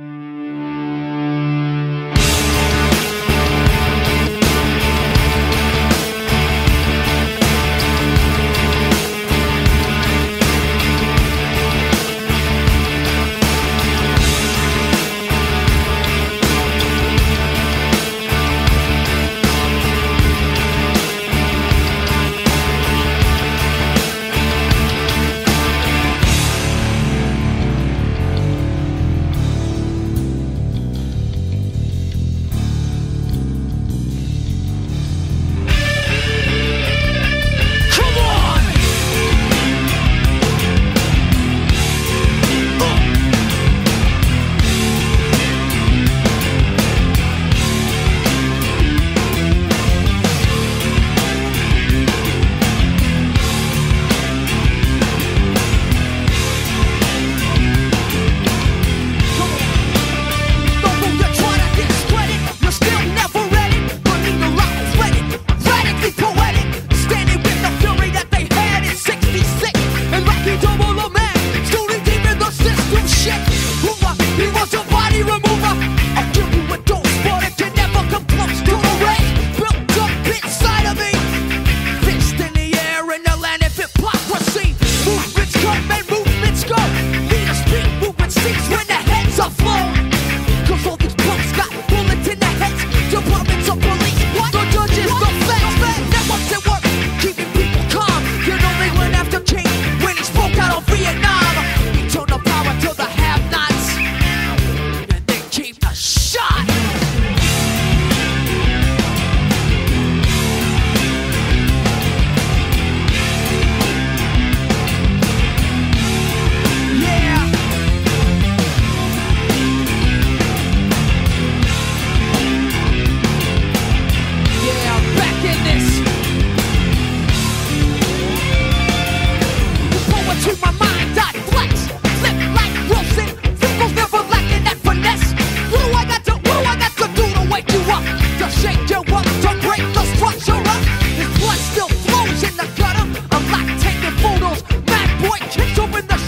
you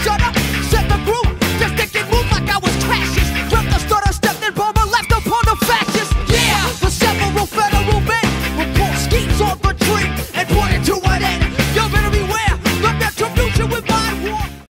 Shut up!